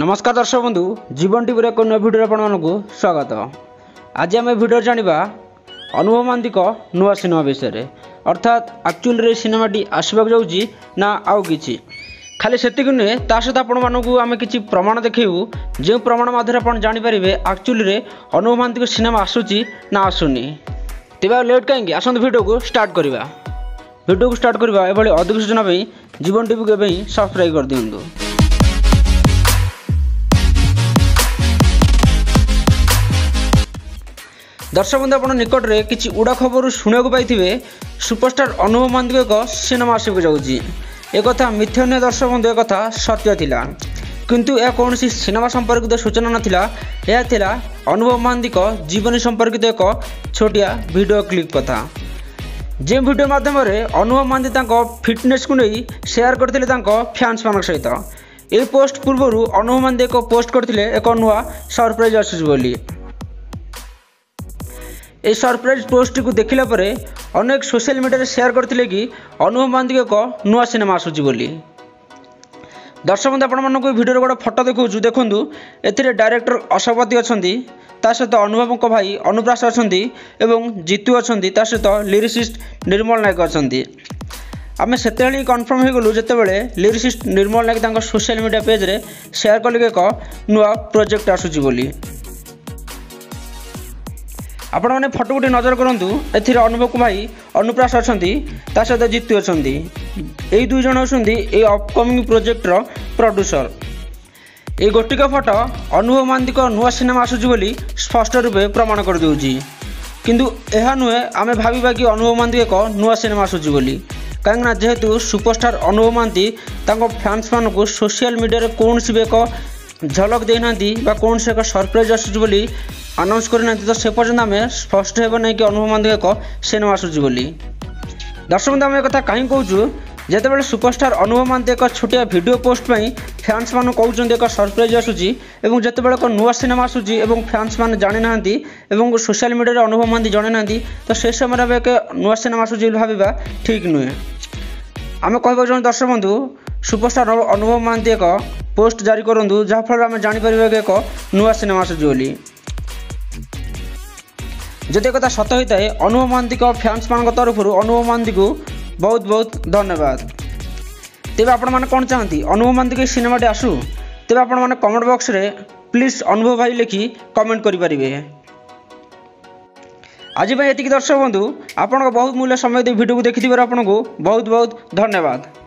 নমস্কার দর্শক বন্ধু জীবন টিভির এক নয় ভিডিওরে আপনার স্বাগত আজ আমি ভিডিও জাঁয়া অনুভব মহান্তিক নয় সিনেমা বিষয়ে অর্থাৎ আকচুয়ালি এই সিনেমাটি আসবাক যাচ্ছি না আউ কিছু খালি সেতিক নুহে তা সহ আপনার আমি কিছু প্রমাণ দেখবু যে প্রমাণ মাধ্যমে আপনার জাঁপারে আকচুয়ালি অনুভব মহান্তিক সিনেমা আসুচি না আসুনি তবে লেট কাইকি আসুন ভিডিওকে স্টার্ট করা ভিডিওকে স্টার্ট করা এভাবে অধিক সূচনা জীবন টিভি টিভিকে সবসক্রাইব করে দিও ଦର୍ଶକ ବନ୍ଧୁ ଆପଣ ନିକଟରେ କିଛି ଉଡ଼ା ଖବର ଶୁଣିବାକୁ ପାଇଥିବେ ସୁପରଷ୍ଟାର ଅନୁଭବ ମହାନ୍ତିଙ୍କ ଏକ ସିନେମା ଆସିବାକୁ ଯାଉଛି ଏକଥା ମିଥ୍ୟନୀୟ ଦର୍ଶକ ବନ୍ଧୁ ଏକଥା ସତ୍ୟ ଥିଲା କିନ୍ତୁ ଏହା କୌଣସି ସିନେମା ସମ୍ପର୍କିତ ସୂଚନା ନଥିଲା ଏହା ଥିଲା ଅନୁଭବ ମହାନ୍ତିଙ୍କ ଜୀବନୀ ସମ୍ପର୍କିତ ଏକ ଛୋଟିଆ ଭିଡ଼ିଓ କ୍ଲିପ୍ କଥା ଯେଉଁ ଭିଡ଼ିଓ ମାଧ୍ୟମରେ ଅନୁଭବ ମହାନ୍ତି ତାଙ୍କ ଫିଟନେସ୍କୁ ନେଇ ସେୟାର କରିଥିଲେ ତାଙ୍କ ଫ୍ୟାନ୍ସମାନଙ୍କ ସହିତ ଏହି ପୋଷ୍ଟ ପୂର୍ବରୁ ଅନୁଭବ ମହାନ୍ତି ଏକ ପୋଷ୍ଟ କରିଥିଲେ ଏକ ନୂଆ ସରପ୍ରାଇଜ୍ ଆସୁଛି ବୋଲି ଏହି ସରପ୍ରାଇଜ୍ ପୋଷ୍ଟଟିକୁ ଦେଖିଲା ପରେ ଅନେକ ସୋସିଆଲ ମିଡ଼ିଆରେ ସେୟାର କରିଥିଲେ କି ଅନୁଭବ ମହାନ୍ତିକ ଏକ ନୂଆ ସିନେମା ଆସୁଛି ବୋଲି ଦର୍ଶକ ବନ୍ଧୁ ଆପଣମାନଙ୍କୁ ଏ ଭିଡ଼ିଓର ଗୋଟେ ଫଟୋ ଦେଖାଉଛୁ ଦେଖନ୍ତୁ ଏଥିରେ ଡାଇରେକ୍ଟର ଅଶପତି ଅଛନ୍ତି ତା ସହିତ ଅନୁଭବଙ୍କ ଭାଇ ଅନୁପ୍ରାସ ଅଛନ୍ତି ଏବଂ ଜିତୁ ଅଛନ୍ତି ତା ସହିତ ଲିରିସିଷ୍ଟ ନିର୍ମଳ ନାୟକ ଅଛନ୍ତି ଆମେ ସେତେବେଳେ ହିଁ କନଫର୍ମ ହୋଇଗଲୁ ଯେତେବେଳେ ଲିରିସିଷ୍ଟ ନିର୍ମଳ ନାୟକ ତାଙ୍କ ସୋସିଆଲ ମିଡ଼ିଆ ପେଜ୍ରେ ସେୟାର କଲେ ଏକ ନୂଆ ପ୍ରୋଜେକ୍ଟ ଆସୁଛି ବୋଲି ଆପଣମାନେ ଫଟୋ ଟିକେ ନଜର କରନ୍ତୁ ଏଥିରେ ଅନୁଭବ କୁମାରୀ ଅନୁପ୍ରାସ ଅଛନ୍ତି ତା ସହିତ ଜିତୁ ଅଛନ୍ତି ଏଇ ଦୁଇ ଜଣ ହେଉଛନ୍ତି ଏଇ ଅପକମିଂ ପ୍ରୋଜେକ୍ଟର ପ୍ରଡ୍ୟୁସର এই ଗୋଟିକ ଫଟୋ ଅନୁଭବ ମହାନ୍ତିଙ୍କ ନୂଆ ସିନେମା ଆସୁଛି ବୋଲି ସ୍ପଷ୍ଟ ରୂପେ ପ୍ରମାଣ କରିଦେଉଛି କିନ୍ତୁ ଏହା ନୁହେଁ ଆମେ ଭାବିବା କି ଅନୁଭବ ମହାନ୍ତି ଏକ ନୂଆ ସିନେମା ଆସୁଛି ବୋଲି କାହିଁକିନା ଯେହେତୁ ସୁପରଷ୍ଟାର ଅନୁଭବ ମହାନ୍ତି ତାଙ୍କ ଫ୍ୟାନ୍ସମାନଙ୍କୁ ସୋସିଆଲ ମିଡ଼ିଆରେ କୌଣସି ବି ଏକ ଝଲକ ଦେଇନାହାନ୍ତି ବା କୌଣସି ଏକ ସରପ୍ରାଇଜ୍ ଆସୁଛି ବୋଲି ଆନାଉନ୍ସ କରିନାହାନ୍ତି ତ ସେ ପର୍ଯ୍ୟନ୍ତ ଆମେ ସ୍ପଷ୍ଟ ହେବ ନାହିଁ କି ଅନୁଭବ ମହାନ୍ତି ଏକ ସିନେମା ଆସୁଛି ବୋଲି ଦର୍ଶକ ଆମେ କଥା କାହିଁ କହୁଛୁ ଯେତେବେଳେ ସୁପରଷ୍ଟାର ଅନୁଭବ ମହାନ୍ତି ଏକ ଛୋଟିଆ ଭିଡ଼ିଓ ପୋଷ୍ଟ ପାଇଁ ଫ୍ୟାନ୍ସମାନଙ୍କୁ କହୁଛନ୍ତି ଏକ ସରପ୍ରାଇଜ୍ ଆସୁଛି ଏବଂ ଯେତେବେଳେ ଏକ ନୂଆ ସିନେମା ଆସୁଛି ଏବଂ ଫ୍ୟାନ୍ସମାନେ ଜାଣିନାହାନ୍ତି ଏବଂ ସୋସିଆଲ୍ ମିଡ଼ିଆରେ ଅନୁଭବ ମହାନ୍ତି ଜଣାଇନାହାନ୍ତି ତ ସେ ସମୟରେ ଆମେ ଏକ ନୂଆ ସିନେମା ଆସୁଛି ବୋଲି ଭାବିବା ଠିକ୍ ନୁହେଁ ଆମେ କହିବାକୁ ଚାହୁଁଛୁ ଦର୍ଶକ ବନ୍ଧୁ ସୁପରଷ୍ଟାର ଅନୁଭବ ମହାନ୍ତି ଏକ ପୋଷ୍ଟ ଜାରି କରନ୍ତୁ ଯାହାଫଳରେ ଆମେ ଜାଣିପାରିବା କି ଏକ ନୂଆ ସିନେମା ଆସୁଛି ବୋଲି ଯଦି ଏକଥା ସତ ହୋଇଥାଏ ଅନୁଭମାନ୍ତିଙ୍କ ଫ୍ୟାନ୍ସମାନଙ୍କ ତରଫରୁ ଅନୁଭମାନ୍ତିଙ୍କୁ ବହୁତ ବହୁତ ଧନ୍ୟବାଦ ତେବେ ଆପଣମାନେ କ'ଣ ଚାହାନ୍ତି ଅନୁଭମାନ୍ତିଙ୍କ ଏହି ସିନେମାଟି ଆସୁ ତେବେ ଆପଣମାନେ କମେଣ୍ଟ ବକ୍ସରେ ପ୍ଲିଜ୍ ଅନୁଭବ ଭାଇ ଲେଖି କମେଣ୍ଟ କରିପାରିବେ ଆଜି ପାଇଁ ଏତିକି ଦର୍ଶକ ବନ୍ଧୁ ଆପଣଙ୍କ ବହୁତ ମୂଲ୍ୟ ସମୟ ଦେଇ ଭିଡ଼ିଓକୁ ଦେଖିଥିବାରୁ ଆପଣଙ୍କୁ ବହୁତ ବହୁତ ଧନ୍ୟବାଦ